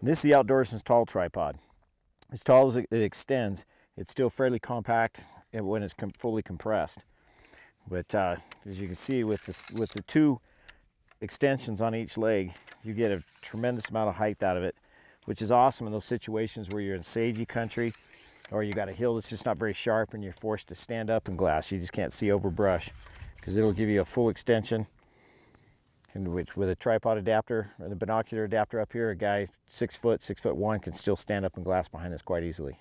And this is the Outdoorsmans tall tripod. As tall as it extends, it's still fairly compact when it's com fully compressed. But uh, as you can see with, this, with the two extensions on each leg, you get a tremendous amount of height out of it, which is awesome in those situations where you're in sagey country or you got a hill that's just not very sharp and you're forced to stand up in glass. You just can't see over brush because it'll give you a full extension. Which with a tripod adapter or the binocular adapter up here, a guy six foot, six foot one can still stand up in glass behind this quite easily.